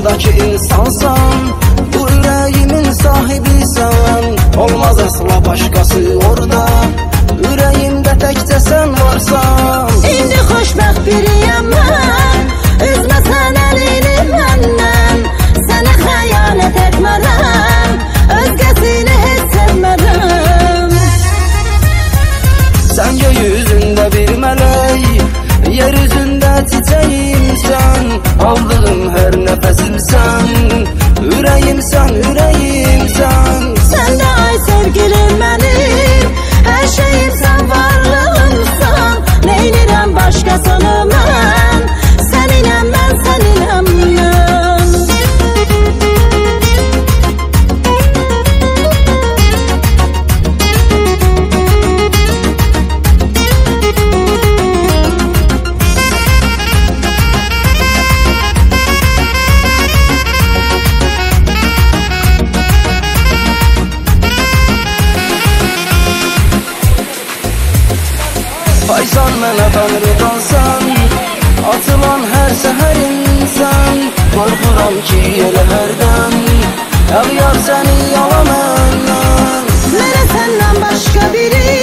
dünyadaki insansan Bu yüreğimin sahibisən Olmaz asla başkası Faysan mənə tanrıdansan Atılan hər səhər insan Qorxuram ki elə hərdən Əğyar səni yala məndən Mənə səndən başqa biri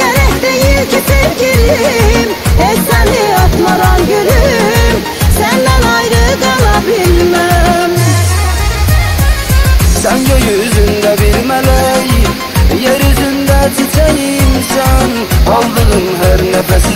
Gərək deyil ki sevgilim. Heç səni atmaram gülüm Səndən ayrı qala bilməm Sen gökyüzünde bir melek Yeryüzünde çiçeğimsen Aldığım her nefesimsen